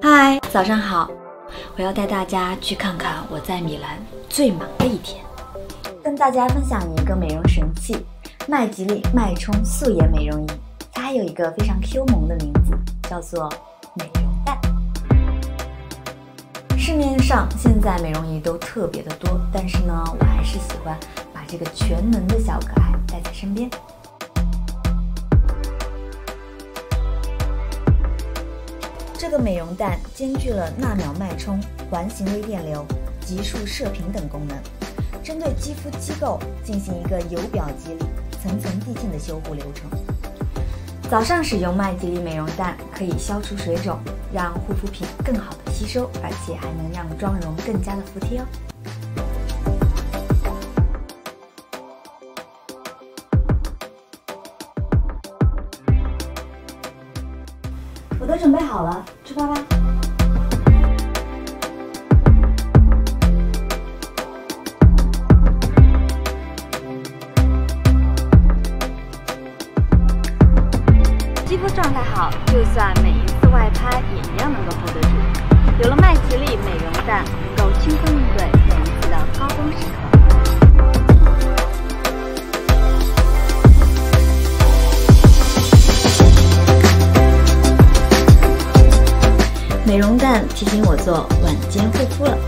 嗨，早上好！我要带大家去看看我在米兰最忙的一天，跟大家分享一个美容神器——麦吉丽脉冲素颜美容仪。它还有一个非常 Q 萌的名字，叫做美容。市面上现在美容仪都特别的多，但是呢，我还是喜欢把这个全能的小可爱带在身边。这个美容蛋兼具了纳秒脉冲、环形微电流、极速射频等功能，针对肌肤机构进行一个由表及里、层层递进的修护流程。早上使用麦吉丽美容蛋可以消除水肿，让护肤品更好的吸收，而且还能让妆容更加的服帖哦。我都准备好了，出发吧！皮肤状态好，就算每一次外拍也一样能够 hold 得住。有了麦吉丽美容蛋，能够轻松应对每一次的高光时刻。美容蛋提醒我做晚间护肤了。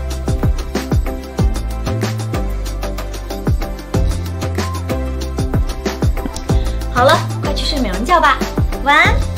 好了，快去睡美容觉吧，晚安。